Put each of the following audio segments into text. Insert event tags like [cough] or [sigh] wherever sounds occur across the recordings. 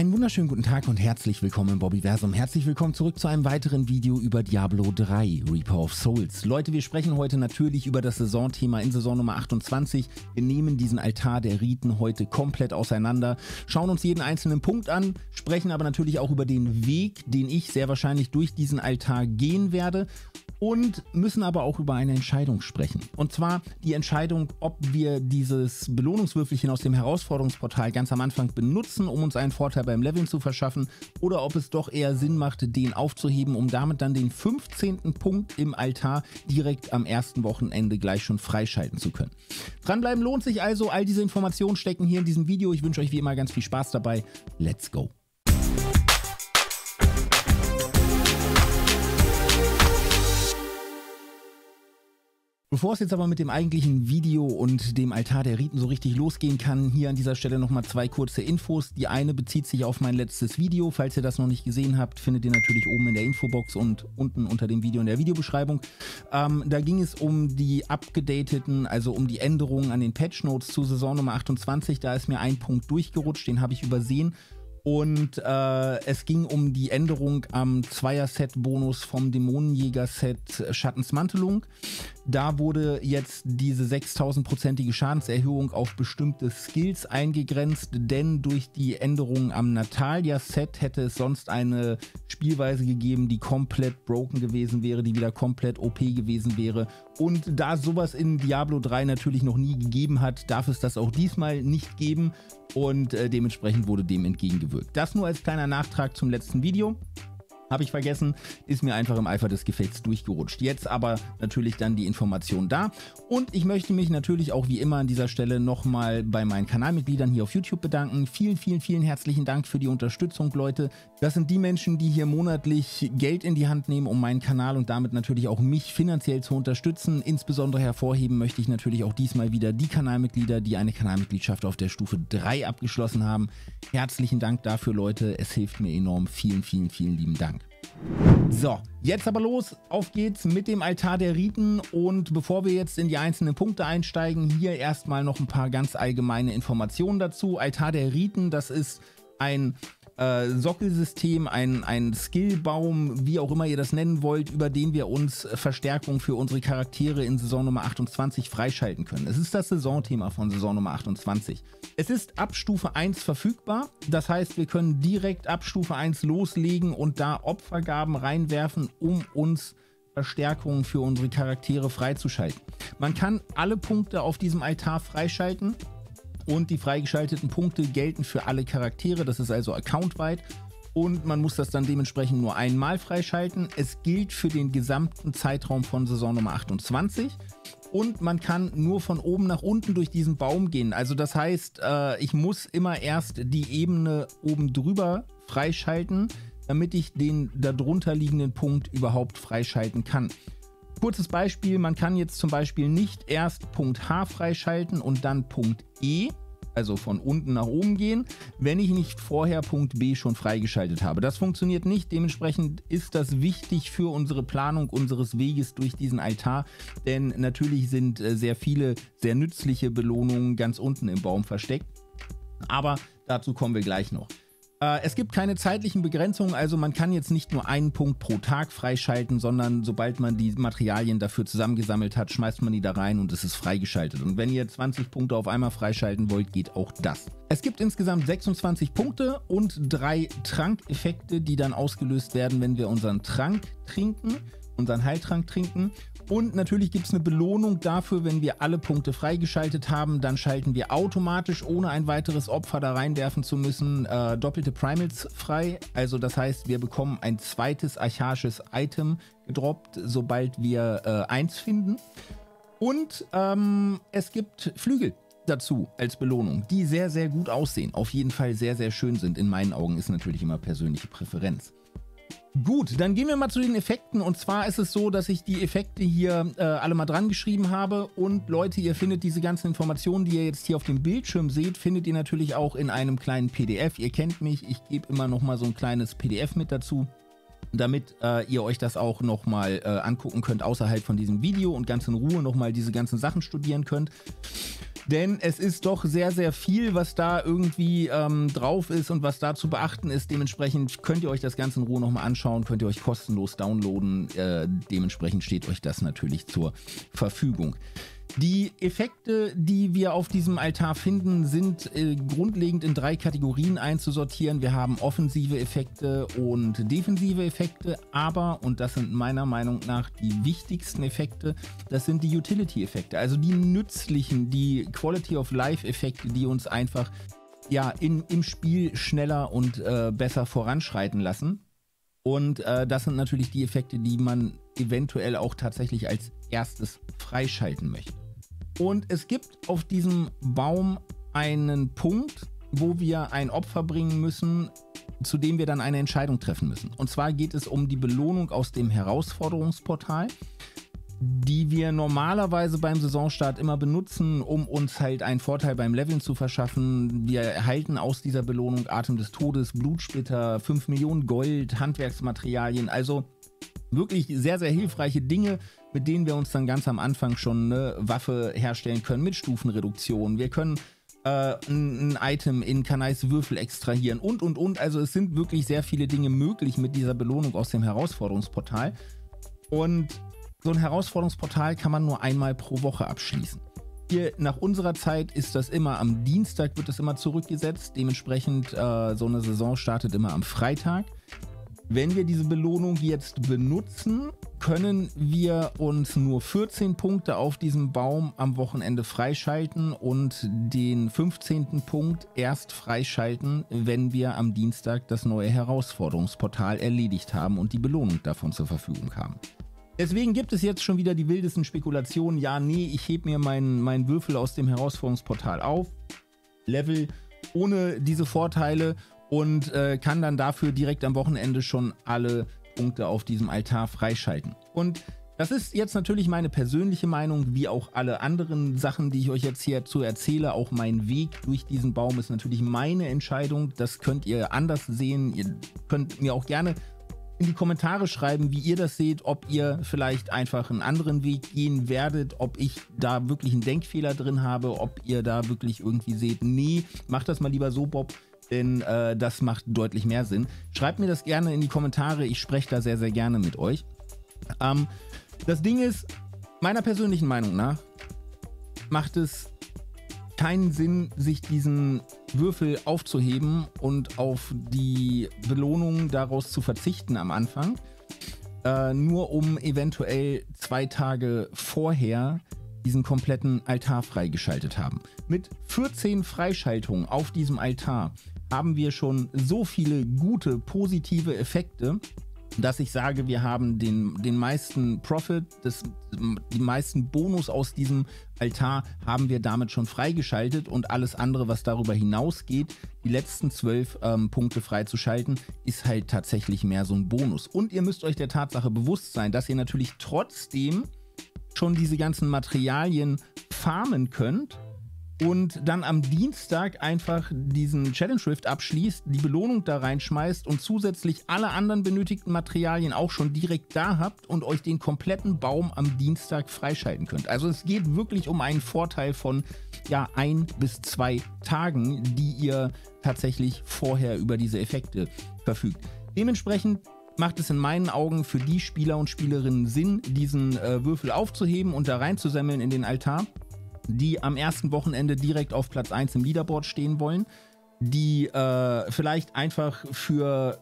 Einen wunderschönen guten Tag und herzlich willkommen im Bobbyversum. Herzlich willkommen zurück zu einem weiteren Video über Diablo 3, Reaper of Souls. Leute, wir sprechen heute natürlich über das Saisonthema in Saison Nummer 28. Wir nehmen diesen Altar der Riten heute komplett auseinander, schauen uns jeden einzelnen Punkt an, sprechen aber natürlich auch über den Weg, den ich sehr wahrscheinlich durch diesen Altar gehen werde und müssen aber auch über eine Entscheidung sprechen. Und zwar die Entscheidung, ob wir dieses Belohnungswürfelchen aus dem Herausforderungsportal ganz am Anfang benutzen, um uns einen Vorteil beim Leveln zu verschaffen, oder ob es doch eher Sinn macht, den aufzuheben, um damit dann den 15. Punkt im Altar direkt am ersten Wochenende gleich schon freischalten zu können. Dranbleiben lohnt sich also, all diese Informationen stecken hier in diesem Video. Ich wünsche euch wie immer ganz viel Spaß dabei. Let's go! Bevor es jetzt aber mit dem eigentlichen Video und dem Altar der Riten so richtig losgehen kann, hier an dieser Stelle nochmal zwei kurze Infos. Die eine bezieht sich auf mein letztes Video. Falls ihr das noch nicht gesehen habt, findet ihr natürlich oben in der Infobox und unten unter dem Video in der Videobeschreibung. Ähm, da ging es um die abgedateten, also um die Änderungen an den Patch Notes zu Saison Nummer 28. Da ist mir ein Punkt durchgerutscht, den habe ich übersehen. Und äh, es ging um die Änderung am Zweier-Set-Bonus vom Dämonenjäger-Set Schattensmantelung. Da wurde jetzt diese 6000-prozentige Schadenserhöhung auf bestimmte Skills eingegrenzt, denn durch die Änderung am Natalia-Set hätte es sonst eine Spielweise gegeben, die komplett broken gewesen wäre, die wieder komplett OP gewesen wäre. Und da sowas in Diablo 3 natürlich noch nie gegeben hat, darf es das auch diesmal nicht geben und äh, dementsprechend wurde dem entgegengewirkt. Das nur als kleiner Nachtrag zum letzten Video. Habe ich vergessen, ist mir einfach im Eifer des Gefechts durchgerutscht. Jetzt aber natürlich dann die Information da. Und ich möchte mich natürlich auch wie immer an dieser Stelle nochmal bei meinen Kanalmitgliedern hier auf YouTube bedanken. Vielen, vielen, vielen herzlichen Dank für die Unterstützung, Leute. Das sind die Menschen, die hier monatlich Geld in die Hand nehmen, um meinen Kanal und damit natürlich auch mich finanziell zu unterstützen. Insbesondere hervorheben möchte ich natürlich auch diesmal wieder die Kanalmitglieder, die eine Kanalmitgliedschaft auf der Stufe 3 abgeschlossen haben. Herzlichen Dank dafür, Leute. Es hilft mir enorm. Vielen, vielen, vielen lieben Dank. So, jetzt aber los, auf geht's mit dem Altar der Riten und bevor wir jetzt in die einzelnen Punkte einsteigen, hier erstmal noch ein paar ganz allgemeine Informationen dazu. Altar der Riten, das ist ein äh, Sockelsystem, ein, ein Skillbaum, wie auch immer ihr das nennen wollt, über den wir uns Verstärkung für unsere Charaktere in Saison Nummer 28 freischalten können. Es ist das Saisonthema von Saison Nummer 28. Es ist ab Stufe 1 verfügbar, das heißt, wir können direkt ab Stufe 1 loslegen und da Opfergaben reinwerfen, um uns Verstärkungen für unsere Charaktere freizuschalten. Man kann alle Punkte auf diesem Altar freischalten und die freigeschalteten Punkte gelten für alle Charaktere, das ist also accountweit und man muss das dann dementsprechend nur einmal freischalten. Es gilt für den gesamten Zeitraum von Saison Nummer 28 und man kann nur von oben nach unten durch diesen Baum gehen. Also das heißt, äh, ich muss immer erst die Ebene oben drüber freischalten, damit ich den darunter liegenden Punkt überhaupt freischalten kann. Kurzes Beispiel, man kann jetzt zum Beispiel nicht erst Punkt H freischalten und dann Punkt E, also von unten nach oben gehen, wenn ich nicht vorher Punkt B schon freigeschaltet habe. Das funktioniert nicht, dementsprechend ist das wichtig für unsere Planung unseres Weges durch diesen Altar, denn natürlich sind äh, sehr viele sehr nützliche Belohnungen ganz unten im Baum versteckt, aber dazu kommen wir gleich noch. Äh, es gibt keine zeitlichen Begrenzungen, also man kann jetzt nicht nur einen Punkt pro Tag freischalten, sondern sobald man die Materialien dafür zusammengesammelt hat, schmeißt man die da rein und es ist freigeschaltet. Und wenn ihr 20 Punkte auf einmal freischalten wollt, geht auch das. Es gibt insgesamt 26 Punkte und drei Trankeffekte, die dann ausgelöst werden, wenn wir unseren Trank trinken, unseren Heiltrank trinken. Und natürlich gibt es eine Belohnung dafür, wenn wir alle Punkte freigeschaltet haben. Dann schalten wir automatisch, ohne ein weiteres Opfer da reinwerfen zu müssen, äh, doppelte Primals frei. Also das heißt, wir bekommen ein zweites archaisches Item gedroppt, sobald wir äh, eins finden. Und ähm, es gibt Flügel dazu als Belohnung, die sehr, sehr gut aussehen. Auf jeden Fall sehr, sehr schön sind. In meinen Augen ist natürlich immer persönliche Präferenz. Gut, dann gehen wir mal zu den Effekten. Und zwar ist es so, dass ich die Effekte hier äh, alle mal dran geschrieben habe. Und Leute, ihr findet diese ganzen Informationen, die ihr jetzt hier auf dem Bildschirm seht, findet ihr natürlich auch in einem kleinen PDF. Ihr kennt mich, ich gebe immer noch mal so ein kleines PDF mit dazu damit äh, ihr euch das auch nochmal äh, angucken könnt außerhalb von diesem Video und ganz in Ruhe nochmal diese ganzen Sachen studieren könnt. Denn es ist doch sehr, sehr viel, was da irgendwie ähm, drauf ist und was da zu beachten ist. Dementsprechend könnt ihr euch das Ganze in Ruhe nochmal anschauen, könnt ihr euch kostenlos downloaden. Äh, dementsprechend steht euch das natürlich zur Verfügung. Die Effekte, die wir auf diesem Altar finden, sind äh, grundlegend in drei Kategorien einzusortieren. Wir haben offensive Effekte und defensive Effekte, aber, und das sind meiner Meinung nach die wichtigsten Effekte, das sind die Utility-Effekte, also die nützlichen, die Quality of Life-Effekte, die uns einfach ja, in, im Spiel schneller und äh, besser voranschreiten lassen. Und äh, das sind natürlich die Effekte, die man eventuell auch tatsächlich als erstes freischalten möchte. Und es gibt auf diesem Baum einen Punkt, wo wir ein Opfer bringen müssen, zu dem wir dann eine Entscheidung treffen müssen. Und zwar geht es um die Belohnung aus dem Herausforderungsportal, die wir normalerweise beim Saisonstart immer benutzen, um uns halt einen Vorteil beim Leveln zu verschaffen. Wir erhalten aus dieser Belohnung Atem des Todes, Blutsplitter, 5 Millionen Gold, Handwerksmaterialien, also wirklich sehr, sehr hilfreiche Dinge, mit denen wir uns dann ganz am Anfang schon eine Waffe herstellen können mit Stufenreduktion. Wir können äh, ein, Item in Kanais Würfel extrahieren und, und, und. Also es sind wirklich sehr viele Dinge möglich mit dieser Belohnung aus dem Herausforderungsportal. Und so ein Herausforderungsportal kann man nur einmal pro Woche abschließen. Hier nach unserer Zeit ist das immer am Dienstag, wird das immer zurückgesetzt. Dementsprechend, äh, so eine Saison startet immer am Freitag. Wenn wir diese Belohnung jetzt benutzen, können wir uns nur 14 Punkte auf diesem Baum am Wochenende freischalten und den 15. Punkt erst freischalten, wenn wir am Dienstag das neue Herausforderungsportal erledigt haben und die Belohnung davon zur Verfügung haben. Deswegen gibt es jetzt schon wieder die wildesten Spekulationen. Ja, nee, ich hebe mir meinen mein Würfel aus dem Herausforderungsportal auf, Level ohne diese Vorteile und äh, kann dann dafür direkt am Wochenende schon alle Punkte auf diesem Altar freischalten. Und das ist jetzt natürlich meine persönliche Meinung, wie auch alle anderen Sachen, die ich euch jetzt hier zu erzähle. Auch mein Weg durch diesen Baum ist natürlich meine Entscheidung. Das könnt ihr anders sehen. Ihr könnt mir auch gerne in die Kommentare schreiben, wie ihr das seht, ob ihr vielleicht einfach einen anderen Weg gehen werdet, ob ich da wirklich einen Denkfehler drin habe, ob ihr da wirklich irgendwie seht, nee, macht das mal lieber so, Bob denn äh, das macht deutlich mehr Sinn. Schreibt mir das gerne in die Kommentare, ich spreche da sehr, sehr gerne mit euch. Ähm, das Ding ist, meiner persönlichen Meinung nach macht es keinen Sinn, sich diesen Würfel aufzuheben und auf die Belohnung daraus zu verzichten am Anfang, äh, nur um eventuell zwei Tage vorher diesen kompletten Altar freigeschaltet haben. Mit 14 Freischaltungen auf diesem Altar haben wir schon so viele gute, positive Effekte, dass ich sage, wir haben den, den meisten Profit, das, die meisten Bonus aus diesem Altar haben wir damit schon freigeschaltet und alles andere, was darüber hinausgeht, die letzten zwölf ähm, Punkte freizuschalten, ist halt tatsächlich mehr so ein Bonus. Und ihr müsst euch der Tatsache bewusst sein, dass ihr natürlich trotzdem schon diese ganzen Materialien farmen könnt und dann am Dienstag einfach diesen Challenge Rift abschließt, die Belohnung da reinschmeißt und zusätzlich alle anderen benötigten Materialien auch schon direkt da habt und euch den kompletten Baum am Dienstag freischalten könnt. Also es geht wirklich um einen Vorteil von ja ein bis zwei Tagen, die ihr tatsächlich vorher über diese Effekte verfügt. Dementsprechend macht es in meinen Augen für die Spieler und Spielerinnen Sinn, diesen äh, Würfel aufzuheben und da reinzusammeln in den Altar die am ersten Wochenende direkt auf Platz 1 im Leaderboard stehen wollen, die äh, vielleicht einfach für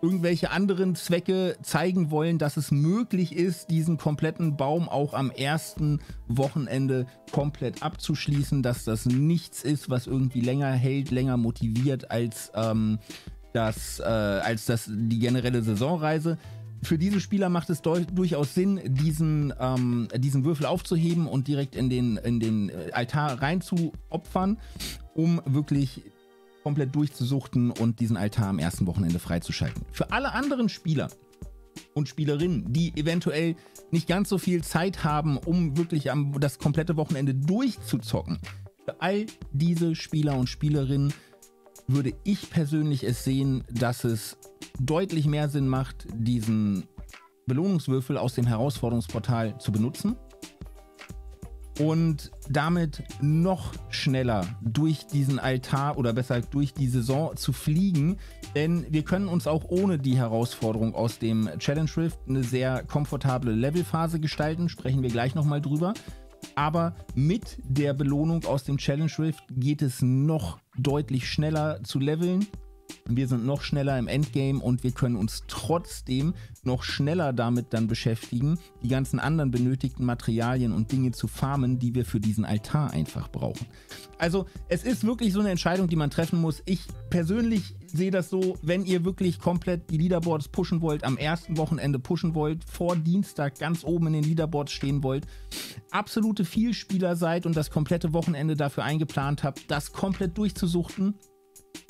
irgendwelche anderen Zwecke zeigen wollen, dass es möglich ist, diesen kompletten Baum auch am ersten Wochenende komplett abzuschließen, dass das nichts ist, was irgendwie länger hält, länger motiviert als, ähm, das, äh, als das, die generelle Saisonreise für diese Spieler macht es durchaus Sinn, diesen, ähm, diesen Würfel aufzuheben und direkt in den, in den äh, Altar reinzuopfern, um wirklich komplett durchzusuchten und diesen Altar am ersten Wochenende freizuschalten. Für alle anderen Spieler und Spielerinnen, die eventuell nicht ganz so viel Zeit haben, um wirklich am, das komplette Wochenende durchzuzocken, für all diese Spieler und Spielerinnen würde ich persönlich es sehen, dass es deutlich mehr Sinn macht, diesen Belohnungswürfel aus dem Herausforderungsportal zu benutzen. und damit noch schneller durch diesen Altar oder besser durch die Saison zu fliegen. Denn wir können uns auch ohne die Herausforderung aus dem Challenge Rift eine sehr komfortable Levelphase gestalten. Sprechen wir gleich nochmal drüber. Aber mit der Belohnung aus dem Challenge Rift geht es noch deutlich schneller zu leveln. Wir sind noch schneller im Endgame und wir können uns trotzdem noch schneller damit dann beschäftigen, die ganzen anderen benötigten Materialien und Dinge zu farmen, die wir für diesen Altar einfach brauchen. Also es ist wirklich so eine Entscheidung, die man treffen muss. Ich persönlich sehe das so, wenn ihr wirklich komplett die Leaderboards pushen wollt, am ersten Wochenende pushen wollt, vor Dienstag ganz oben in den Leaderboards stehen wollt, absolute Vielspieler seid und das komplette Wochenende dafür eingeplant habt, das komplett durchzusuchten,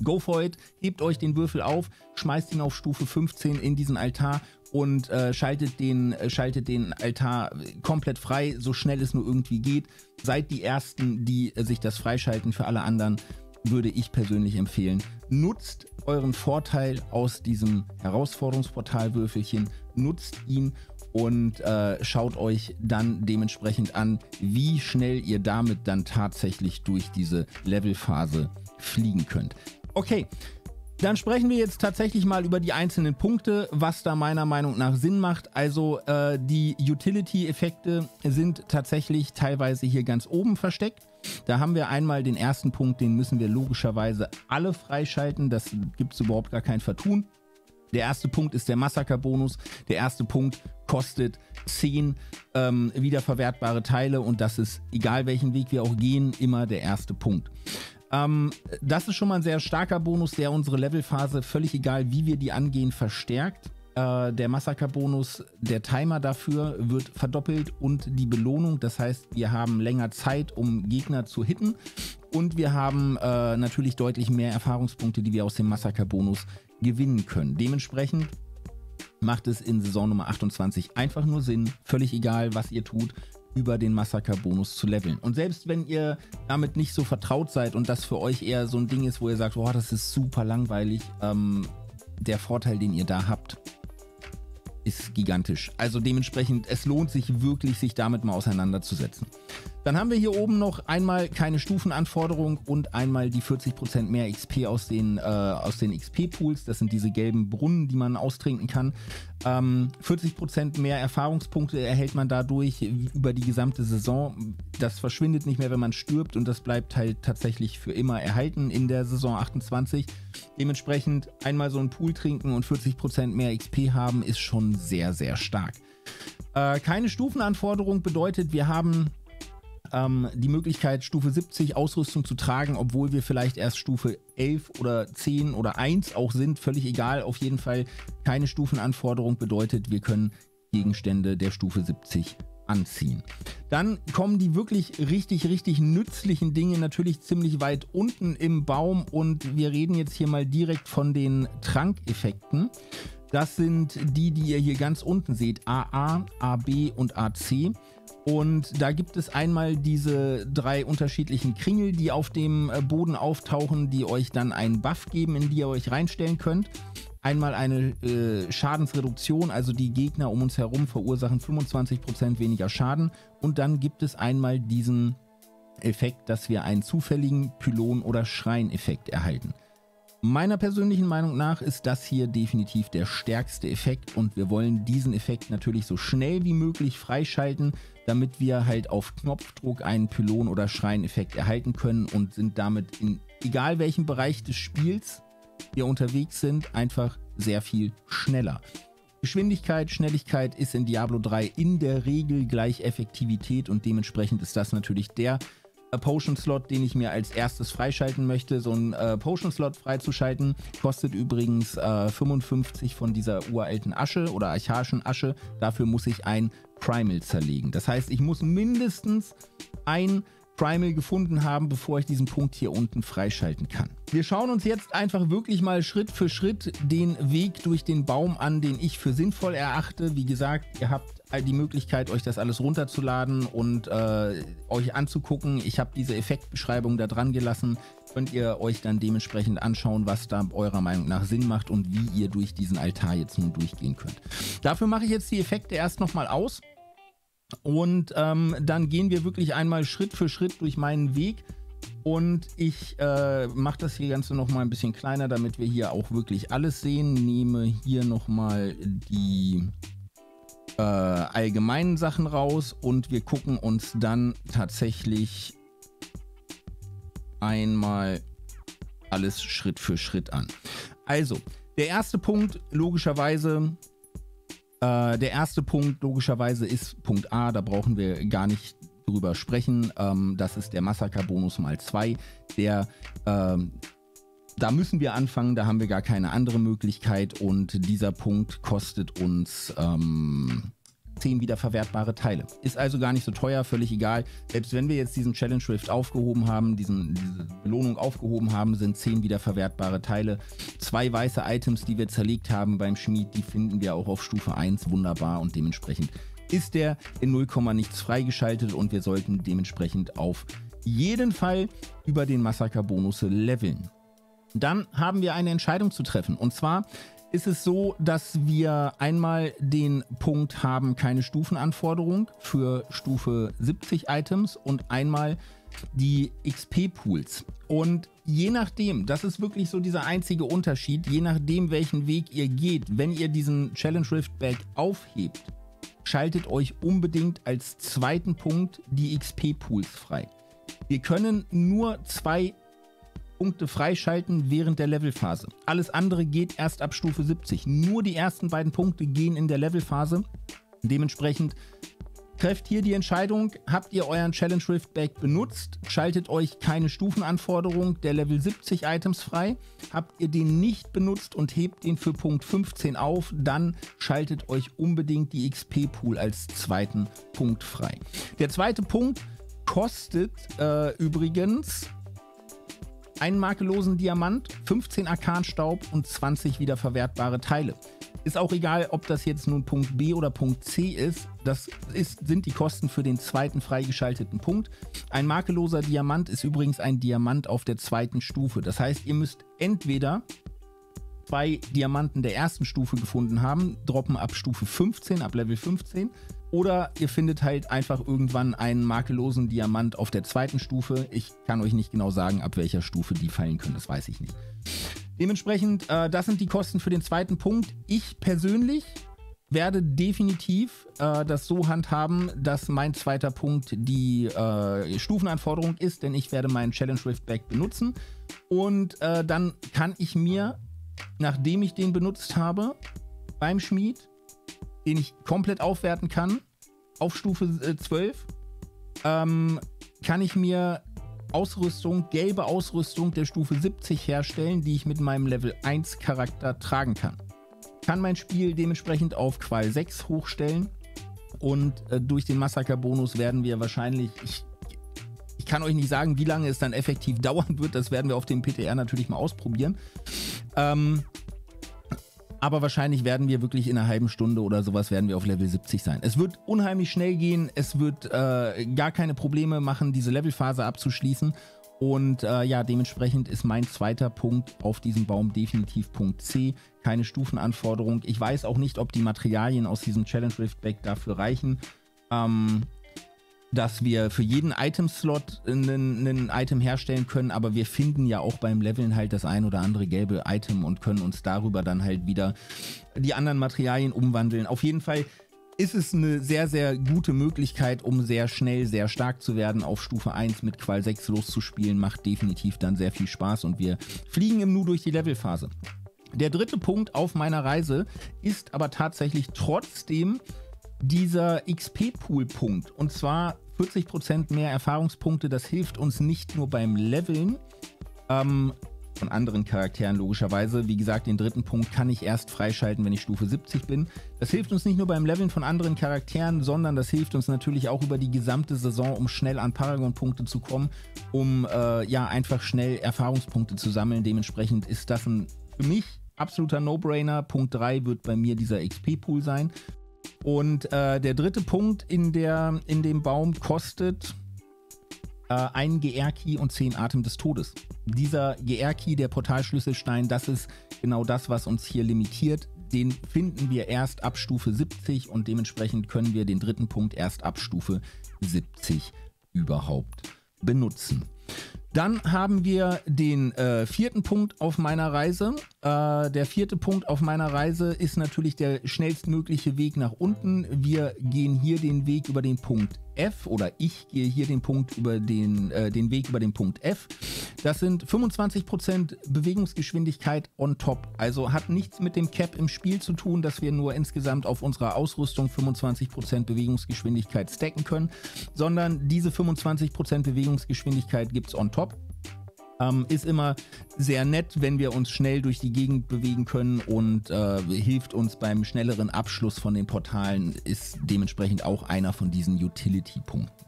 Go for it, hebt euch den Würfel auf, schmeißt ihn auf Stufe 15 in diesen Altar und äh, schaltet, den, äh, schaltet den Altar komplett frei, so schnell es nur irgendwie geht. Seid die Ersten, die äh, sich das freischalten. Für alle anderen würde ich persönlich empfehlen, nutzt euren Vorteil aus diesem Herausforderungsportalwürfelchen, nutzt ihn und äh, schaut euch dann dementsprechend an, wie schnell ihr damit dann tatsächlich durch diese Levelphase fliegen könnt. Okay, dann sprechen wir jetzt tatsächlich mal über die einzelnen Punkte, was da meiner Meinung nach Sinn macht. Also äh, die Utility-Effekte sind tatsächlich teilweise hier ganz oben versteckt. Da haben wir einmal den ersten Punkt, den müssen wir logischerweise alle freischalten. Das gibt es überhaupt gar kein Vertun. Der erste Punkt ist der Massaker-Bonus. Der erste Punkt kostet 10 ähm, wiederverwertbare Teile und das ist, egal welchen Weg wir auch gehen, immer der erste Punkt. Ähm, das ist schon mal ein sehr starker Bonus, der unsere Levelphase, völlig egal wie wir die angehen, verstärkt. Äh, der Massaker-Bonus, der Timer dafür wird verdoppelt und die Belohnung, das heißt, wir haben länger Zeit, um Gegner zu hitten und wir haben äh, natürlich deutlich mehr Erfahrungspunkte, die wir aus dem Massaker-Bonus gewinnen können. Dementsprechend macht es in Saison Nummer 28 einfach nur Sinn, völlig egal, was ihr tut, über den Massaker-Bonus zu leveln. Und selbst wenn ihr damit nicht so vertraut seid und das für euch eher so ein Ding ist, wo ihr sagt, boah, das ist super langweilig, ähm, der Vorteil, den ihr da habt, ist gigantisch. Also dementsprechend, es lohnt sich wirklich, sich damit mal auseinanderzusetzen. Dann haben wir hier oben noch einmal keine Stufenanforderung und einmal die 40% mehr XP aus den, äh, den XP-Pools. Das sind diese gelben Brunnen, die man austrinken kann. Ähm, 40% mehr Erfahrungspunkte erhält man dadurch über die gesamte Saison. Das verschwindet nicht mehr, wenn man stirbt und das bleibt halt tatsächlich für immer erhalten in der Saison 28. Dementsprechend einmal so einen Pool trinken und 40% mehr XP haben, ist schon sehr, sehr stark. Äh, keine Stufenanforderung bedeutet, wir haben ähm, die Möglichkeit, Stufe 70 Ausrüstung zu tragen, obwohl wir vielleicht erst Stufe 11 oder 10 oder 1 auch sind. Völlig egal. Auf jeden Fall keine Stufenanforderung bedeutet, wir können Gegenstände der Stufe 70 anziehen. Dann kommen die wirklich richtig, richtig nützlichen Dinge natürlich ziemlich weit unten im Baum und wir reden jetzt hier mal direkt von den Trankeffekten. Das sind die, die ihr hier ganz unten seht, AA, AB und AC. Und da gibt es einmal diese drei unterschiedlichen Kringel, die auf dem äh, Boden auftauchen, die euch dann einen Buff geben, in die ihr euch reinstellen könnt. Einmal eine äh, Schadensreduktion, also die Gegner um uns herum verursachen 25% weniger Schaden. Und dann gibt es einmal diesen Effekt, dass wir einen zufälligen Pylon- oder Schreineffekt erhalten. Meiner persönlichen Meinung nach ist das hier definitiv der stärkste Effekt und wir wollen diesen Effekt natürlich so schnell wie möglich freischalten, damit wir halt auf Knopfdruck einen Pylon- oder Schreineffekt erhalten können und sind damit in egal welchem Bereich des Spiels wir unterwegs sind, einfach sehr viel schneller. Geschwindigkeit, Schnelligkeit ist in Diablo 3 in der Regel gleich Effektivität und dementsprechend ist das natürlich der Potion-Slot, den ich mir als erstes freischalten möchte. So ein äh, Potion-Slot freizuschalten kostet übrigens äh, 55 von dieser uralten Asche oder archaischen Asche. Dafür muss ich ein Primal zerlegen. Das heißt, ich muss mindestens ein Primal gefunden haben, bevor ich diesen Punkt hier unten freischalten kann. Wir schauen uns jetzt einfach wirklich mal Schritt für Schritt den Weg durch den Baum an, den ich für sinnvoll erachte. Wie gesagt, ihr habt die Möglichkeit, euch das alles runterzuladen und äh, euch anzugucken. Ich habe diese Effektbeschreibung da dran gelassen. Könnt ihr euch dann dementsprechend anschauen, was da eurer Meinung nach Sinn macht und wie ihr durch diesen Altar jetzt nun durchgehen könnt. Dafür mache ich jetzt die Effekte erst nochmal aus Und ähm, dann gehen wir wirklich einmal Schritt für Schritt durch meinen Weg. Und ich äh, mache das hier Ganze nochmal ein bisschen kleiner, damit wir hier auch wirklich alles sehen. Nehme hier nochmal die äh, allgemeinen Sachen raus und wir gucken uns dann tatsächlich einmal alles Schritt für Schritt an. Also, der erste Punkt, logischerweise, äh, der erste Punkt, logischerweise, ist Punkt A, da brauchen wir gar nicht drüber sprechen. Ähm, das ist der Massaker-Bonus mal 2, der ähm, da müssen wir anfangen, da haben wir gar keine andere Möglichkeit und dieser Punkt kostet uns ähm, 10 wiederverwertbare Teile. Ist also gar nicht so teuer, völlig egal. Selbst wenn wir jetzt diesen Challenge Rift aufgehoben haben, diesen, diese Belohnung aufgehoben haben, sind 10 wiederverwertbare Teile. Zwei weiße Items, die wir zerlegt haben beim Schmied, die finden wir auch auf Stufe 1 wunderbar und dementsprechend ist der in 0, nichts freigeschaltet und wir sollten dementsprechend auf jeden Fall über den Massaker-Bonus leveln. Dann haben wir eine Entscheidung zu treffen und zwar ist es so, dass wir einmal den Punkt haben, keine Stufenanforderung für Stufe 70 Items und einmal die XP-Pools. Und je nachdem, das ist wirklich so dieser einzige Unterschied, je nachdem, welchen Weg ihr geht, wenn ihr diesen Challenge Rift Bag aufhebt, schaltet euch unbedingt als zweiten Punkt die XP-Pools frei. Wir können nur zwei Punkte freischalten während der Levelphase. Alles andere geht erst ab Stufe 70. Nur die ersten beiden Punkte gehen in der Levelphase. Dementsprechend trefft hier die Entscheidung, habt ihr euren Challenge Rift Bag benutzt, schaltet euch keine Stufenanforderung der Level 70 Items frei. Habt ihr den nicht benutzt und hebt den für Punkt 15 auf, dann schaltet euch unbedingt die XP Pool als zweiten Punkt frei. Der zweite Punkt kostet äh, übrigens einen makellosen Diamant, 15 Arkanstaub und 20 wiederverwertbare Teile. Ist auch egal, ob das jetzt nun Punkt B oder Punkt C ist. Das ist, sind die Kosten für den zweiten freigeschalteten Punkt. Ein makelloser Diamant ist übrigens ein Diamant auf der zweiten Stufe. Das heißt, ihr müsst entweder zwei Diamanten der ersten Stufe gefunden haben, droppen ab Stufe 15, ab Level 15 oder ihr findet halt einfach irgendwann einen makellosen Diamant auf der zweiten Stufe. Ich kann euch nicht genau sagen, ab welcher Stufe die fallen können, das weiß ich nicht. Dementsprechend, äh, das sind die Kosten für den zweiten Punkt. Ich persönlich werde definitiv äh, das so handhaben, dass mein zweiter Punkt die äh, Stufenanforderung ist, denn ich werde meinen Challenge Rift Bag benutzen und äh, dann kann ich mir, nachdem ich den benutzt habe, beim Schmied den ich komplett aufwerten kann, auf Stufe äh, 12, ähm, kann ich mir Ausrüstung, gelbe Ausrüstung der Stufe 70 herstellen, die ich mit meinem Level 1 Charakter tragen kann. Kann mein Spiel dementsprechend auf Qual 6 hochstellen und äh, durch den Massaker-Bonus werden wir wahrscheinlich, ich, ich kann euch nicht sagen, wie lange es dann effektiv [laughs] dauern wird, das werden wir auf dem PTR natürlich mal ausprobieren. Ähm, aber wahrscheinlich werden wir wirklich in einer halben Stunde oder sowas werden wir auf Level 70 sein. Es wird unheimlich schnell gehen, es wird äh, gar keine Probleme machen, diese Levelphase abzuschließen. Und äh, ja, dementsprechend ist mein zweiter Punkt auf diesem Baum definitiv Punkt C. Keine Stufenanforderung. Ich weiß auch nicht, ob die Materialien aus diesem Challenge Rift Bag dafür reichen. Ähm, dass wir für jeden Item-Slot ein Item herstellen können, aber wir finden ja auch beim Leveln halt das ein oder andere gelbe Item und können uns darüber dann halt wieder die anderen Materialien umwandeln. Auf jeden Fall ist es eine sehr, sehr gute Möglichkeit, um sehr schnell, sehr stark zu werden. Auf Stufe 1 mit Qual 6 loszuspielen, macht definitiv dann sehr viel Spaß und wir fliegen im Nu durch die Levelphase. Der dritte Punkt auf meiner Reise ist aber tatsächlich trotzdem dieser XP-Pool-Punkt. Und zwar 40% mehr Erfahrungspunkte. Das hilft uns nicht nur beim Leveln ähm, von anderen Charakteren logischerweise. Wie gesagt, den dritten Punkt kann ich erst freischalten, wenn ich Stufe 70 bin. Das hilft uns nicht nur beim Leveln von anderen Charakteren, sondern das hilft uns natürlich auch über die gesamte Saison, um schnell an Paragon-Punkte zu kommen, um äh, ja einfach schnell Erfahrungspunkte zu sammeln. Dementsprechend ist das ein für mich absoluter No-Brainer. Punkt 3 wird bei mir dieser XP-Pool sein. Und äh, der dritte Punkt in, der, in dem Baum kostet äh, einen GR-Key und 10 Atem des Todes. Dieser GR-Key, der Portalschlüsselstein, das ist genau das, was uns hier limitiert. den finden wir erst ab Stufe 70 und dementsprechend können wir den dritten Punkt erst ab Stufe 70 überhaupt benutzen. Dann haben wir den äh, vierten Punkt auf meiner Reise. Äh, der vierte Punkt auf meiner Reise ist natürlich der schnellstmögliche Weg nach unten. Wir gehen hier den Weg über den Punkt F oder ich gehe hier den Punkt über den, äh, den Weg über den Punkt F. Das sind 25% Bewegungsgeschwindigkeit on top. Also hat nichts mit dem Cap im Spiel zu tun, dass wir nur insgesamt auf unserer Ausrüstung 25% Bewegungsgeschwindigkeit stacken können, sondern diese 25% Bewegungsgeschwindigkeit gibt es on top. Ähm, ist immer sehr nett, wenn wir uns schnell durch die Gegend bewegen können und äh, hilft uns beim schnelleren Abschluss von den Portalen, ist dementsprechend auch einer von diesen Utility-Punkten.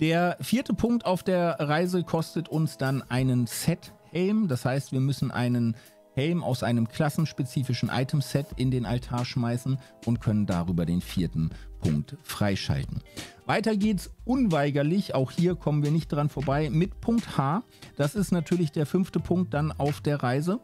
Der vierte Punkt auf der Reise kostet uns dann einen Set-Helm. Das heißt, wir müssen einen Helm aus einem klassenspezifischen Item-Set in den Altar schmeißen und können darüber den vierten Punkt freischalten. Weiter geht's unweigerlich, auch hier kommen wir nicht dran vorbei, mit Punkt H. Das ist natürlich der fünfte Punkt dann auf der Reise.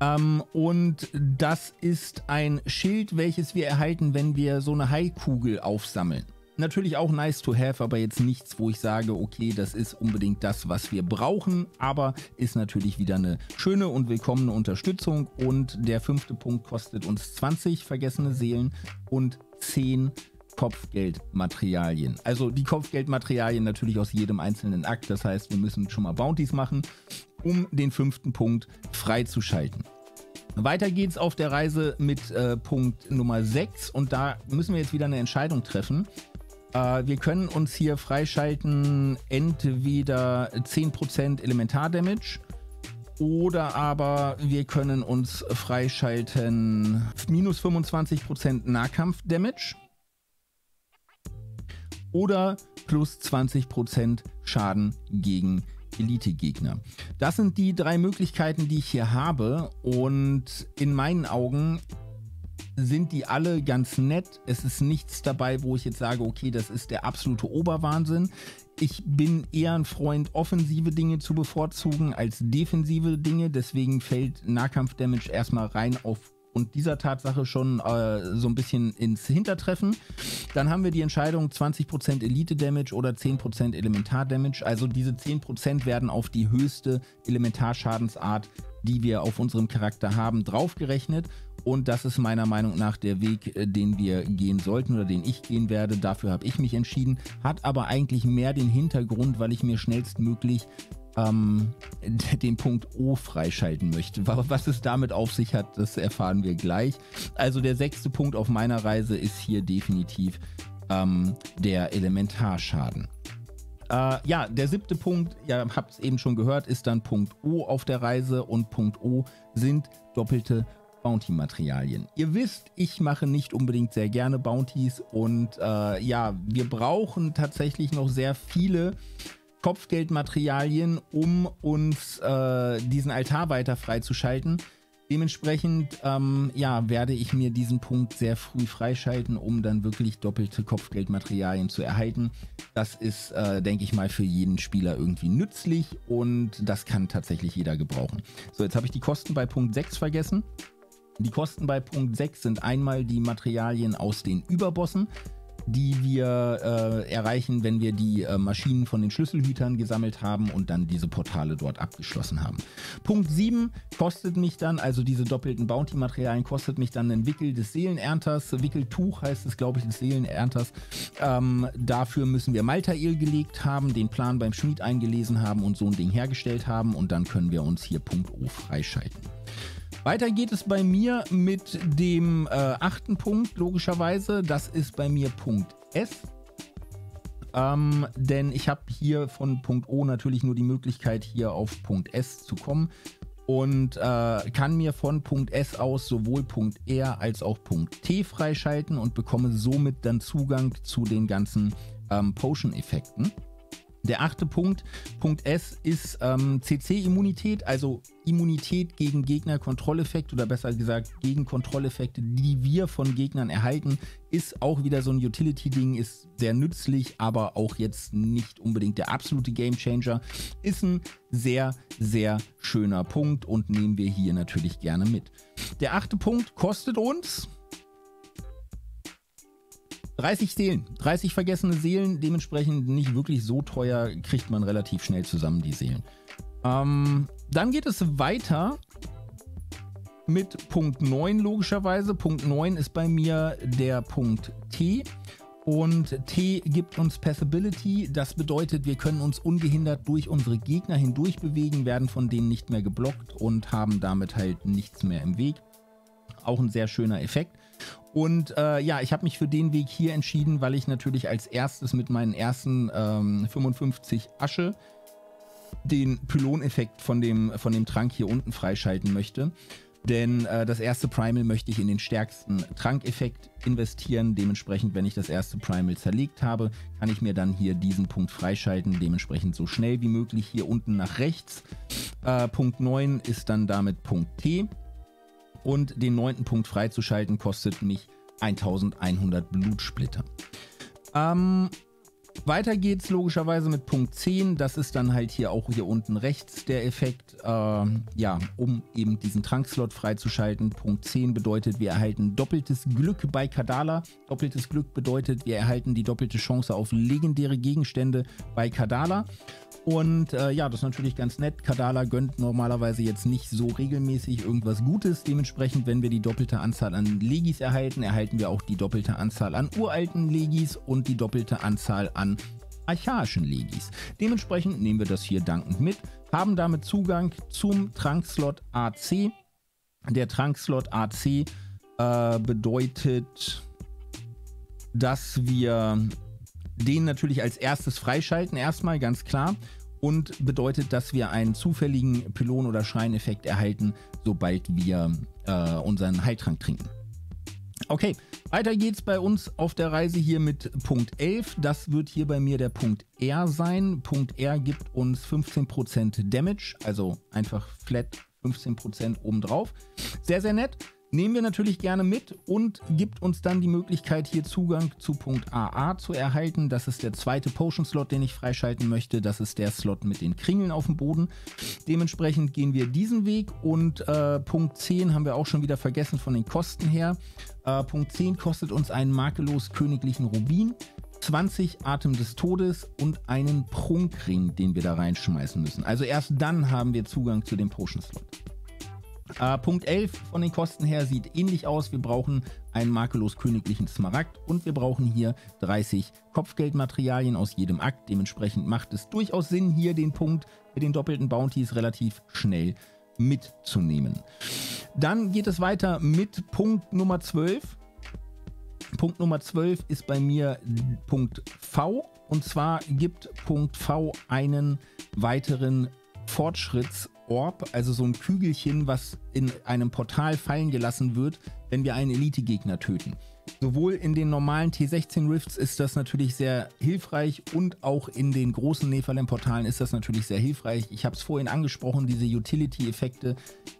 Ähm, und das ist ein Schild, welches wir erhalten, wenn wir so eine Haikugel aufsammeln. Natürlich auch nice to have, aber jetzt nichts, wo ich sage, okay, das ist unbedingt das, was wir brauchen, aber ist natürlich wieder eine schöne und willkommene Unterstützung. Und der fünfte Punkt kostet uns 20 vergessene Seelen und 10 Kopfgeldmaterialien. Also die Kopfgeldmaterialien natürlich aus jedem einzelnen Akt. Das heißt, wir müssen schon mal Bounties machen, um den fünften Punkt freizuschalten. Weiter geht's auf der Reise mit äh, Punkt Nummer 6 und da müssen wir jetzt wieder eine Entscheidung treffen. Äh, wir können uns hier freischalten entweder 10% Elementar-Damage oder aber wir können uns freischalten minus 25% Nahkampf-Damage oder plus 20% Schaden gegen Elite-Gegner. Das sind die drei Möglichkeiten, die ich hier habe und in meinen Augen sind die alle ganz nett. Es ist nichts dabei, wo ich jetzt sage, okay, das ist der absolute Oberwahnsinn. Ich bin eher ein Freund, offensive Dinge zu bevorzugen als defensive Dinge. Deswegen fällt Nahkampf-Damage erstmal rein auf und dieser Tatsache schon äh, so ein bisschen ins Hintertreffen. Dann haben wir die Entscheidung 20% Elite-Damage oder 10% Elementar-Damage. Also diese 10% werden auf die höchste Elementarschadensart, die wir auf unserem Charakter haben, draufgerechnet. Und das ist meiner Meinung nach der Weg, äh, den wir gehen sollten oder den ich gehen werde. Dafür habe ich mich entschieden. Hat aber eigentlich mehr den Hintergrund, weil ich mir schnellstmöglich ähm, [laughs] den Punkt O freischalten möchte. Was es damit auf sich hat, das erfahren wir gleich. Also der sechste Punkt auf meiner Reise ist hier definitiv ähm, der Elementarschaden. Äh, ja, der siebte Punkt, ihr habt es eben schon gehört, ist dann Punkt O auf der Reise und Punkt O sind doppelte Bounty-Materialien. Ihr wisst, ich mache nicht unbedingt sehr gerne Bounties und äh, ja, wir brauchen tatsächlich noch sehr viele Kopfgeldmaterialien, um uns äh, diesen Altar weiter freizuschalten. Dementsprechend ähm, ja, werde ich mir diesen Punkt sehr früh freischalten, um dann wirklich doppelte Kopfgeldmaterialien zu erhalten. Das ist, äh, denke ich mal, für jeden Spieler irgendwie nützlich und das kann tatsächlich jeder gebrauchen. So, jetzt habe ich die Kosten bei Punkt 6 vergessen. Die Kosten bei Punkt 6 sind einmal die Materialien aus den Überbossen die wir äh, erreichen, wenn wir die äh, Maschinen von den Schlüsselhütern gesammelt haben und dann diese Portale dort abgeschlossen haben. Punkt 7 kostet mich dann, also diese doppelten Bounty-Materialien, kostet mich dann ein Wickel des Seelenernters. Wickeltuch heißt es, glaube ich, des Seelenernters. Ähm, dafür müssen wir Maltael gelegt haben, den Plan beim Schmied eingelesen haben und so ein Ding hergestellt haben und dann können wir uns hier Punkt O freischalten. Weiter geht es bei mir mit dem äh, achten Punkt, logischerweise. Das ist bei mir Punkt S. Ähm, denn ich habe hier von Punkt O natürlich nur die Möglichkeit, hier auf Punkt S zu kommen und äh, kann mir von Punkt S aus sowohl Punkt R als auch Punkt T freischalten und bekomme somit dann Zugang zu den ganzen ähm, Potion-Effekten. Der achte Punkt, Punkt S, ist ähm, CC-Immunität, also Immunität gegen Gegner-Kontrolleffekte oder besser gesagt gegen Kontrolleffekte, die wir von Gegnern erhalten, ist auch wieder so ein Utility-Ding, ist sehr nützlich, aber auch jetzt nicht unbedingt der absolute Gamechanger. Ist ein sehr, sehr schöner Punkt und nehmen wir hier natürlich gerne mit. Der achte Punkt kostet uns 30 Seelen, 30 vergessene Seelen, dementsprechend nicht wirklich so teuer, kriegt man relativ schnell zusammen die Seelen. Ähm, dann geht es weiter mit Punkt 9 logischerweise. Punkt 9 ist bei mir der Punkt T. Und T gibt uns Passability. Das bedeutet, wir können uns ungehindert durch unsere Gegner hindurch bewegen, werden von denen nicht mehr geblockt und haben damit halt nichts mehr im Weg. Auch ein sehr schöner Effekt. Und äh, ja, ich habe mich für den Weg hier entschieden, weil ich natürlich als erstes mit meinen ersten ähm, 55 Asche den Pylon-Effekt von dem, von dem Trank hier unten freischalten möchte. Denn äh, das erste Primal möchte ich in den stärksten Trankeffekt investieren. Dementsprechend, wenn ich das erste Primal zerlegt habe, kann ich mir dann hier diesen Punkt freischalten. Dementsprechend so schnell wie möglich hier unten nach rechts. Äh, Punkt 9 ist dann damit Punkt T. Und den neunten Punkt freizuschalten kostet mich 1100 Blutsplitter. Ähm, weiter geht's logischerweise mit Punkt 10. Das ist dann halt hier auch hier unten rechts der Effekt, äh, ja, um eben diesen Trankslot freizuschalten. Punkt 10 bedeutet, wir erhalten doppeltes Glück bei Kadala. Doppeltes Glück bedeutet, wir erhalten die doppelte Chance auf legendäre Gegenstände bei Kadala. Und äh, ja, das ist natürlich ganz nett. Kadala gönnt normalerweise jetzt nicht so regelmäßig irgendwas Gutes. Dementsprechend, wenn wir die doppelte Anzahl an Legis erhalten, erhalten wir auch die doppelte Anzahl an uralten Legis und die doppelte Anzahl an archaischen Legis. Dementsprechend nehmen wir das hier dankend mit, haben damit Zugang zum Trankslot AC. Der Trankslot AC äh, bedeutet, dass wir den natürlich als erstes freischalten, erstmal ganz klar. Und bedeutet, dass wir einen zufälligen Pylon- oder Schreineffekt erhalten, sobald wir äh, unseren Heiltrank trinken. Okay, weiter geht's bei uns auf der Reise hier mit Punkt 11. Das wird hier bei mir der Punkt R sein. Punkt R gibt uns 15% Damage, also einfach flat 15% obendrauf. Sehr, sehr nett. Nehmen wir natürlich gerne mit und gibt uns dann die Möglichkeit, hier Zugang zu Punkt AA zu erhalten. Das ist der zweite Potion-Slot, den ich freischalten möchte. Das ist der Slot mit den Kringeln auf dem Boden. Dementsprechend gehen wir diesen Weg und äh, Punkt 10 haben wir auch schon wieder vergessen von den Kosten her. Äh, Punkt 10 kostet uns einen makellos königlichen Rubin. 20 Atem des Todes und einen Prunkring, den wir da reinschmeißen müssen. Also erst dann haben wir Zugang zu dem Potion-Slot. Äh, Punkt 11 von den Kosten her sieht ähnlich aus. Wir brauchen einen makellos königlichen Smaragd und wir brauchen hier 30 Kopfgeldmaterialien aus jedem Akt. Dementsprechend macht es durchaus Sinn, hier den Punkt mit den doppelten Bounties relativ schnell mitzunehmen. Dann geht es weiter mit Punkt Nummer 12. Punkt Nummer 12 ist bei mir Punkt V. Und zwar gibt Punkt V einen weiteren Fortschritts- Orb, also so ein Kügelchen, was in einem Portal fallen gelassen wird, wenn wir einen Elite-Gegner töten. Sowohl in den normalen T16 Rifts ist das natürlich sehr hilfreich und auch in den großen Nephalem-Portalen ist das natürlich sehr hilfreich. Ich habe es vorhin angesprochen, diese Utility-Effekte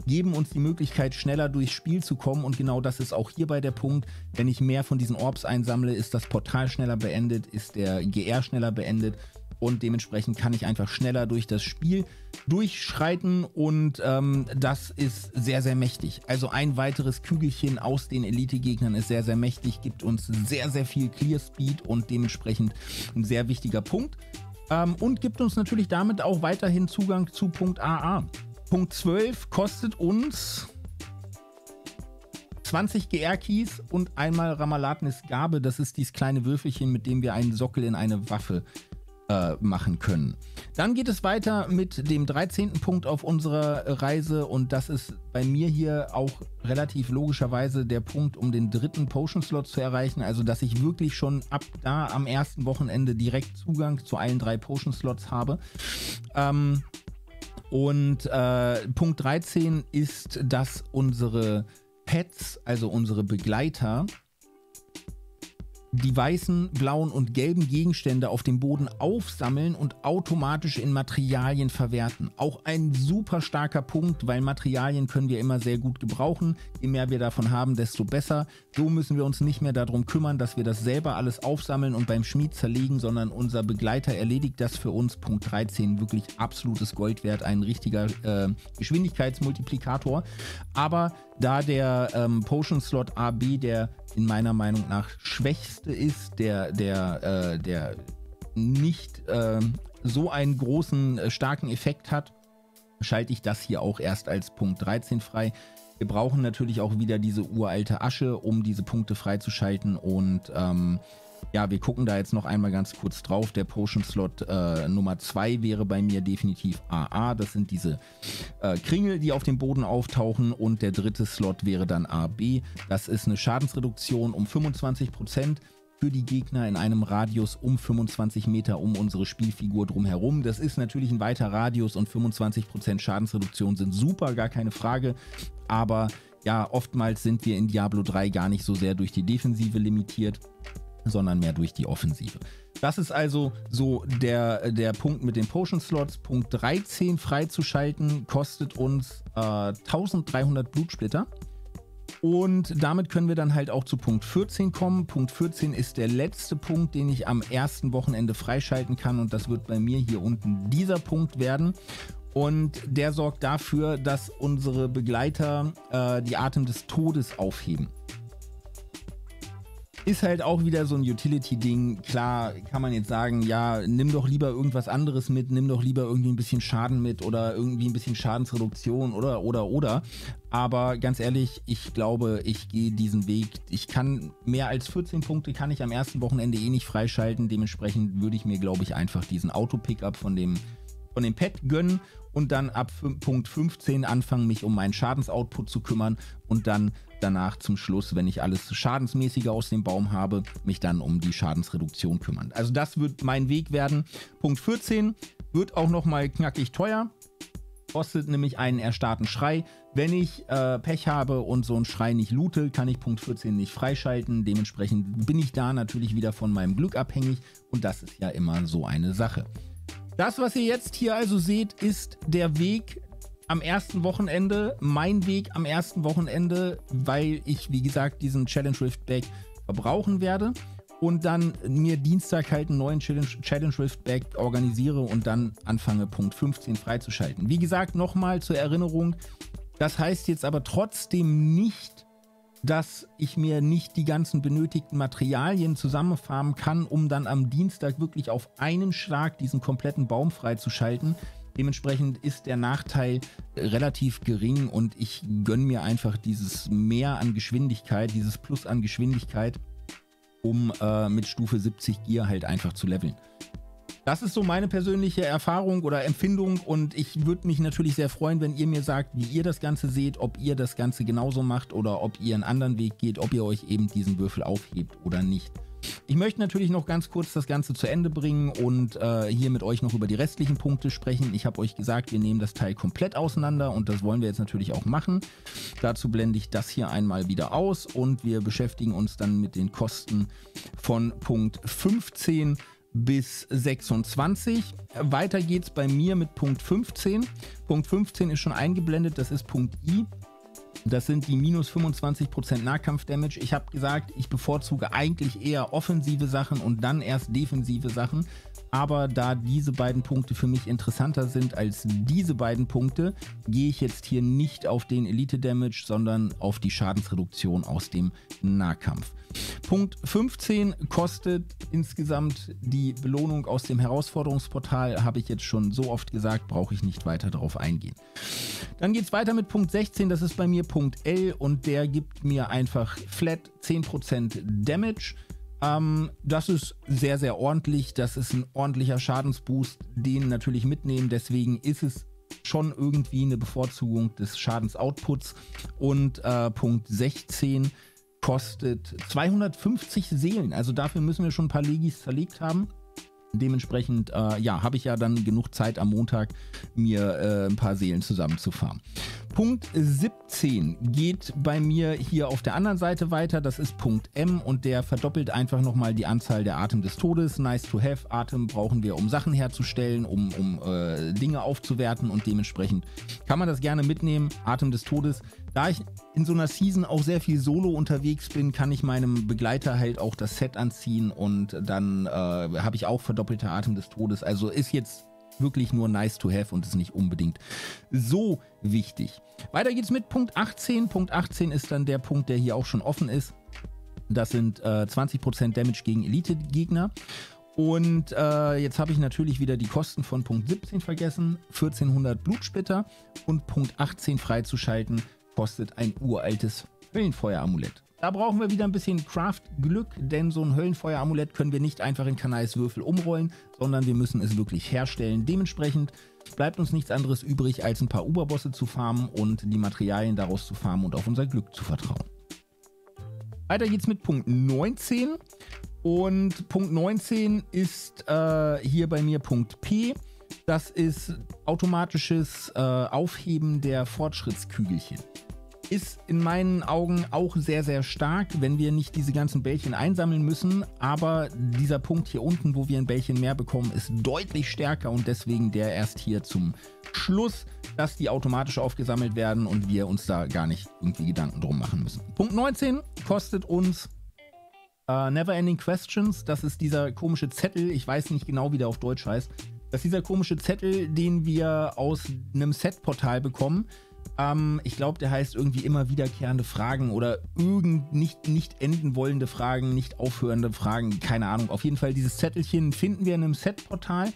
geben uns die Möglichkeit, schneller durchs Spiel zu kommen und genau das ist auch hierbei der Punkt. Wenn ich mehr von diesen Orbs einsammle, ist das Portal schneller beendet, ist der GR schneller beendet und dementsprechend kann ich einfach schneller durch das Spiel durchschreiten und ähm, das ist sehr, sehr mächtig. Also ein weiteres Kügelchen aus den Elite-Gegnern ist sehr, sehr mächtig, gibt uns sehr, sehr viel Clear Speed und dementsprechend ein sehr wichtiger Punkt ähm, und gibt uns natürlich damit auch weiterhin Zugang zu Punkt AA. Punkt 12 kostet uns 20 GR-Keys und einmal Ramalatnis Gabe. Das ist dieses kleine Würfelchen, mit dem wir einen Sockel in eine Waffe äh, machen können. Dann geht es weiter mit dem 13. Punkt auf unserer Reise und das ist bei mir hier auch relativ logischerweise der Punkt, um den dritten Potion-Slot zu erreichen. Also, dass ich wirklich schon ab da am ersten Wochenende direkt Zugang zu allen drei Potion-Slots habe. Ähm, und äh, Punkt 13 ist, dass unsere Pets, also unsere Begleiter, die weißen, blauen und gelben Gegenstände auf dem Boden aufsammeln und automatisch in Materialien verwerten. Auch ein super starker Punkt, weil Materialien können wir immer sehr gut gebrauchen. Je mehr wir davon haben, desto besser. So müssen wir uns nicht mehr darum kümmern, dass wir das selber alles aufsammeln und beim Schmied zerlegen, sondern unser Begleiter erledigt das für uns. Punkt 13, wirklich absolutes Gold wert, ein richtiger äh, Geschwindigkeitsmultiplikator. Aber da der ähm, Potion Slot AB der in meiner Meinung nach schwächste ist, der, der, äh, der nicht äh, so einen großen, äh, starken Effekt hat, schalte ich das hier auch erst als Punkt 13 frei. Wir brauchen natürlich auch wieder diese uralte Asche, um diese Punkte freizuschalten und ähm, ja, wir gucken da jetzt noch einmal ganz kurz drauf. Der Potion Slot äh, Nummer 2 wäre bei mir definitiv AA. Das sind diese äh, Kringel, die auf dem Boden auftauchen. Und der dritte Slot wäre dann AB. Das ist eine Schadensreduktion um 25% für die Gegner in einem Radius um 25 Meter um unsere Spielfigur drumherum. Das ist natürlich ein weiter Radius und 25% Schadensreduktion sind super, gar keine Frage. Aber ja, oftmals sind wir in Diablo 3 gar nicht so sehr durch die Defensive limitiert sondern mehr durch die Offensive. Das ist also so der, der Punkt mit den Potion Slots. Punkt 13 freizuschalten kostet uns äh, 1300 Blutsplitter. Und damit können wir dann halt auch zu Punkt 14 kommen. Punkt 14 ist der letzte Punkt, den ich am ersten Wochenende freischalten kann. Und das wird bei mir hier unten dieser Punkt werden. Und der sorgt dafür, dass unsere Begleiter äh, die Atem des Todes aufheben. Ist halt auch wieder so ein Utility-Ding. Klar kann man jetzt sagen, ja, nimm doch lieber irgendwas anderes mit, nimm doch lieber irgendwie ein bisschen Schaden mit oder irgendwie ein bisschen Schadensreduktion oder, oder, oder. Aber ganz ehrlich, ich glaube, ich gehe diesen Weg. Ich kann mehr als 14 Punkte kann ich am ersten Wochenende eh nicht freischalten. Dementsprechend würde ich mir, glaube ich, einfach diesen Auto-Pickup von dem, von dem Pad gönnen und dann ab Punkt 15 anfangen, mich um meinen Schadensoutput zu kümmern und dann danach zum Schluss, wenn ich alles schadensmäßiger aus dem Baum habe, mich dann um die Schadensreduktion kümmern. Also das wird mein Weg werden. Punkt 14 wird auch nochmal knackig teuer. Kostet nämlich einen erstarrten Schrei. Wenn ich äh, Pech habe und so einen Schrei nicht loote, kann ich Punkt 14 nicht freischalten. Dementsprechend bin ich da natürlich wieder von meinem Glück abhängig und das ist ja immer so eine Sache. Das, was ihr jetzt hier also seht, ist der Weg am ersten Wochenende, mein Weg am ersten Wochenende, weil ich, wie gesagt, diesen Challenge Rift Back verbrauchen werde und dann mir Dienstag halt einen neuen Challenge, Challenge Rift Back organisiere und dann anfange, Punkt 15 freizuschalten. Wie gesagt, nochmal zur Erinnerung, das heißt jetzt aber trotzdem nicht, dass ich mir nicht die ganzen benötigten Materialien zusammenfarmen kann, um dann am Dienstag wirklich auf einen Schlag diesen kompletten Baum freizuschalten. Dementsprechend ist der Nachteil relativ gering und ich gönne mir einfach dieses Mehr an Geschwindigkeit, dieses Plus an Geschwindigkeit, um äh, mit Stufe 70 Gear halt einfach zu leveln. Das ist so meine persönliche Erfahrung oder Empfindung und ich würde mich natürlich sehr freuen, wenn ihr mir sagt, wie ihr das Ganze seht, ob ihr das Ganze genauso macht oder ob ihr einen anderen Weg geht, ob ihr euch eben diesen Würfel aufhebt oder nicht. Ich möchte natürlich noch ganz kurz das Ganze zu Ende bringen und äh, hier mit euch noch über die restlichen Punkte sprechen. Ich habe euch gesagt, wir nehmen das Teil komplett auseinander und das wollen wir jetzt natürlich auch machen. Dazu blende ich das hier einmal wieder aus und wir beschäftigen uns dann mit den Kosten von Punkt 15 bis 26. Weiter geht es bei mir mit Punkt 15. Punkt 15 ist schon eingeblendet, das ist Punkt I. Das sind die minus 25% Nahkampf-Damage. Ich habe gesagt, ich bevorzuge eigentlich eher offensive Sachen und dann erst defensive Sachen. Aber da diese beiden Punkte für mich interessanter sind als diese beiden Punkte, gehe ich jetzt hier nicht auf den Elite Damage, sondern auf die Schadensreduktion aus dem Nahkampf. Punkt 15 kostet insgesamt die Belohnung aus dem Herausforderungsportal, habe ich jetzt schon so oft gesagt, brauche ich nicht weiter darauf eingehen. Dann geht es weiter mit Punkt 16, das ist bei mir Punkt L und der gibt mir einfach flat 10% Damage. Ähm, das ist sehr, sehr ordentlich. Das ist ein ordentlicher Schadensboost, den natürlich mitnehmen. Deswegen ist es schon irgendwie eine Bevorzugung des Schadensoutputs. Und äh, Punkt 16 kostet 250 Seelen. Also dafür müssen wir schon ein paar Legis zerlegt haben. Dementsprechend, äh, ja, habe ich ja dann genug Zeit am Montag, mir äh, ein paar Seelen zusammenzufahren. Punkt 17 geht bei mir hier auf der anderen Seite weiter. Das ist Punkt M und der verdoppelt einfach nochmal die Anzahl der Atem des Todes. Nice to have. Atem brauchen wir, um Sachen herzustellen, um, um äh, Dinge aufzuwerten und dementsprechend kann man das gerne mitnehmen. Atem des Todes. Da ich in so einer Season auch sehr viel solo unterwegs bin, kann ich meinem Begleiter halt auch das Set anziehen und dann äh, habe ich auch verdoppelte Atem des Todes. Also ist jetzt wirklich nur nice to have und ist nicht unbedingt so wichtig. Weiter geht's mit Punkt 18. Punkt 18 ist dann der Punkt, der hier auch schon offen ist. Das sind äh, 20% Damage gegen Elite-Gegner. Und äh, jetzt habe ich natürlich wieder die Kosten von Punkt 17 vergessen. 1400 Blutsplitter und Punkt 18 freizuschalten kostet ein uraltes Höllenfeuer-Amulett. Da brauchen wir wieder ein bisschen Craft-Glück, denn so ein Höllenfeuer-Amulett können wir nicht einfach in Kanais Würfel umrollen, sondern wir müssen es wirklich herstellen. Dementsprechend bleibt uns nichts anderes übrig, als ein paar Uberbosse zu farmen und die Materialien daraus zu farmen und auf unser Glück zu vertrauen. Weiter geht's mit Punkt 19. Und Punkt 19 ist äh, hier bei mir Punkt P. Das ist automatisches äh, Aufheben der Fortschrittskügelchen ist in meinen Augen auch sehr, sehr stark, wenn wir nicht diese ganzen Bällchen einsammeln müssen. Aber dieser Punkt hier unten, wo wir ein Bällchen mehr bekommen, ist deutlich stärker und deswegen der erst hier zum Schluss, dass die automatisch aufgesammelt werden und wir uns da gar nicht irgendwie Gedanken drum machen müssen. Punkt 19 kostet uns uh, Never Ending Questions. Das ist dieser komische Zettel, ich weiß nicht genau, wie der auf Deutsch heißt. Das ist dieser komische Zettel, den wir aus einem Set-Portal bekommen ähm, ich glaube, der heißt irgendwie immer wiederkehrende Fragen oder irgend nicht, nicht enden wollende Fragen, nicht aufhörende Fragen, keine Ahnung. Auf jeden Fall, dieses Zettelchen finden wir in einem Set-Portal.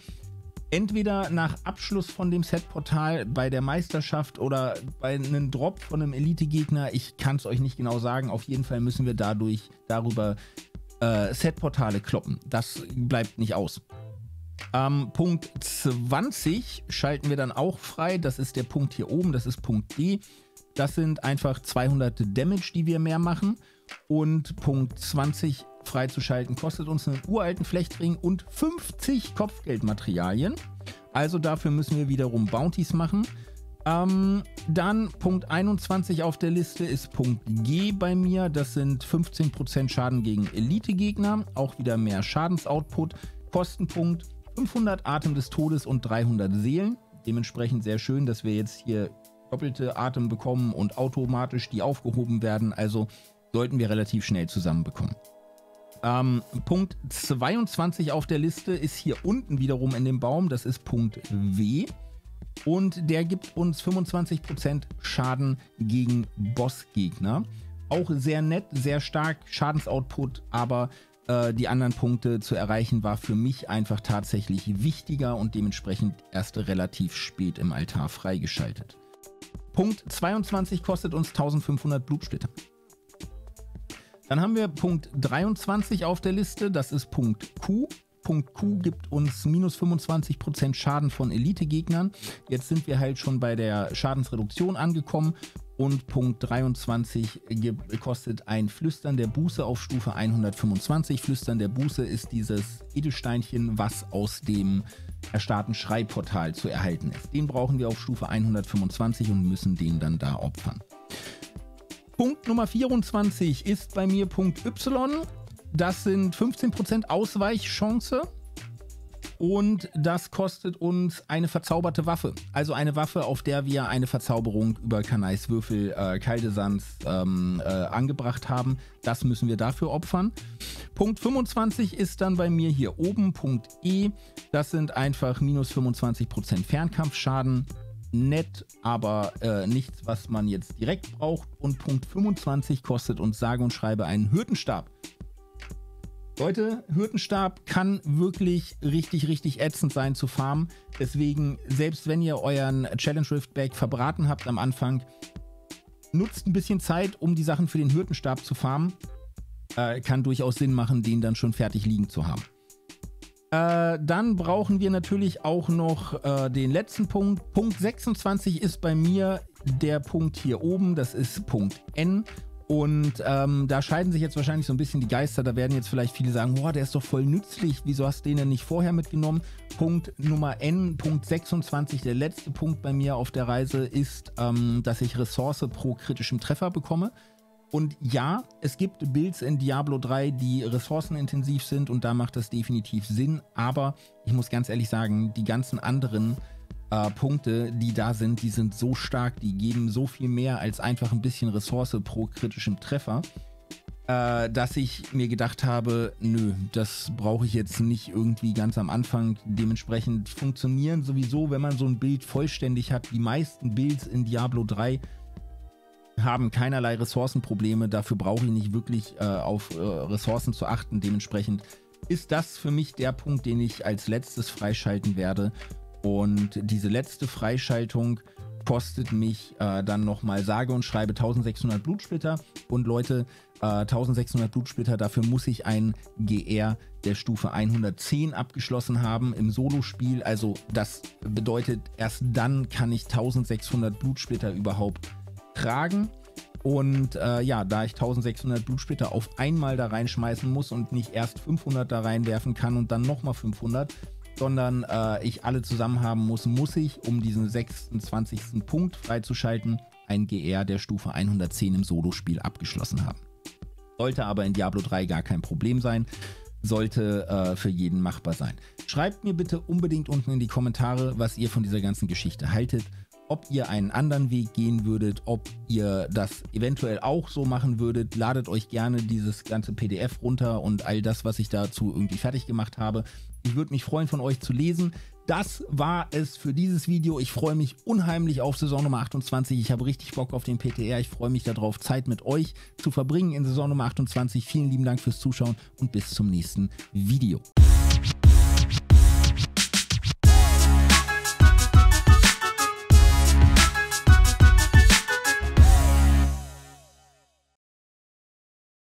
Entweder nach Abschluss von dem Set-Portal bei der Meisterschaft oder bei einem Drop von einem Elite-Gegner. Ich kann es euch nicht genau sagen. Auf jeden Fall müssen wir dadurch darüber äh, Set-Portale kloppen. Das bleibt nicht aus. Ähm, Punkt 20 schalten wir dann auch frei. Das ist der Punkt hier oben, das ist Punkt D. Das sind einfach 200 Damage, die wir mehr machen. Und Punkt 20 freizuschalten kostet uns einen uralten Flechtring und 50 Kopfgeldmaterialien. Also dafür müssen wir wiederum Bounties machen. Ähm, dann Punkt 21 auf der Liste ist Punkt G bei mir. Das sind 15% Schaden gegen Elite-Gegner. Auch wieder mehr Schadensoutput. Kostenpunkt 500 Atem des Todes und 300 Seelen. Dementsprechend sehr schön, dass wir jetzt hier doppelte Atem bekommen und automatisch die aufgehoben werden. Also sollten wir relativ schnell zusammenbekommen. Ähm, Punkt 22 auf der Liste ist hier unten wiederum in dem Baum. Das ist Punkt W. Und der gibt uns 25% Schaden gegen Bossgegner. Auch sehr nett, sehr stark Schadensoutput, aber äh, die anderen Punkte zu erreichen, war für mich einfach tatsächlich wichtiger und dementsprechend erst relativ spät im Altar freigeschaltet. Punkt 22 kostet uns 1500 Blutsplitter. Dann haben wir Punkt 23 auf der Liste, das ist Punkt Q. Punkt Q gibt uns minus 25% Schaden von Elite-Gegnern. Jetzt sind wir halt schon bei der Schadensreduktion angekommen und Punkt 23 kostet ein Flüstern der Buße auf Stufe 125. Flüstern der Buße ist dieses Edelsteinchen, was aus dem erstarrten Schreibportal zu erhalten ist. Den brauchen wir auf Stufe 125 und müssen den dann da opfern. Punkt Nummer 24 ist bei mir Punkt Y. Das sind 15% Ausweichchance und das kostet uns eine verzauberte Waffe. Also eine Waffe, auf der wir eine Verzauberung über Kanais Würfel äh, Kaldesans ähm, äh, angebracht haben. Das müssen wir dafür opfern. Punkt 25 ist dann bei mir hier oben. Punkt E. Das sind einfach minus 25% Fernkampfschaden nett, aber äh, nichts, was man jetzt direkt braucht. Und Punkt 25 kostet uns sage und schreibe einen Hürtenstab. Leute, Hürtenstab kann wirklich richtig, richtig ätzend sein zu farmen. Deswegen, selbst wenn ihr euren Challenge Rift Bag verbraten habt am Anfang, nutzt ein bisschen Zeit, um die Sachen für den Hürtenstab zu farmen. Äh, kann durchaus Sinn machen, den dann schon fertig liegen zu haben. Äh, dann brauchen wir natürlich auch noch äh, den letzten Punkt. Punkt 26 ist bei mir der Punkt hier oben, das ist Punkt N. Und ähm, da scheiden sich jetzt wahrscheinlich so ein bisschen die Geister. Da werden jetzt vielleicht viele sagen, boah, der ist doch voll nützlich. Wieso hast du den denn nicht vorher mitgenommen? Punkt Nummer N, Punkt 26, der letzte Punkt bei mir auf der Reise ist, ähm, dass ich Ressource pro kritischem Treffer bekomme. Und ja, es gibt Builds in Diablo 3, die ressourcenintensiv sind und da macht das definitiv Sinn. Aber ich muss ganz ehrlich sagen, die ganzen anderen äh, Punkte, die da sind, die sind so stark, die geben so viel mehr als einfach ein bisschen Ressource pro kritischem Treffer, äh, dass ich mir gedacht habe, nö, das brauche ich jetzt nicht irgendwie ganz am Anfang. Dementsprechend funktionieren sowieso, wenn man so ein Bild vollständig hat, die meisten Builds in Diablo 3 haben keinerlei Ressourcenprobleme. Dafür brauche ich nicht wirklich äh, auf äh, Ressourcen zu achten. Dementsprechend ist das für mich der Punkt, den ich als letztes freischalten werde. Und diese letzte Freischaltung kostet mich äh, dann nochmal sage und schreibe 1600 Blutsplitter. Und Leute, äh, 1600 Blutsplitter, dafür muss ich ein GR der Stufe 110 abgeschlossen haben im Solospiel. Also das bedeutet, erst dann kann ich 1600 Blutsplitter überhaupt tragen. Und äh, ja, da ich 1600 Blutsplitter auf einmal da reinschmeißen muss und nicht erst 500 da reinwerfen kann und dann nochmal 500, sondern äh, ich alle zusammen haben muss, muss ich, um diesen 26. Punkt freizuschalten, ein GR der Stufe 110 im Solospiel abgeschlossen haben. Sollte aber in Diablo 3 gar kein Problem sein, sollte äh, für jeden machbar sein. Schreibt mir bitte unbedingt unten in die Kommentare, was ihr von dieser ganzen Geschichte haltet ob ihr einen anderen Weg gehen würdet, ob ihr das eventuell auch so machen würdet. Ladet euch gerne dieses ganze PDF runter und all das, was ich dazu irgendwie fertig gemacht habe. Ich würde mich freuen, von euch zu lesen. Das war es für dieses Video. Ich freue mich unheimlich auf Saison Nummer 28. Ich habe richtig Bock auf den PTR. Ich freue mich darauf, Zeit mit euch zu verbringen in Saison Nummer 28. Vielen lieben Dank fürs Zuschauen und bis zum nächsten Video.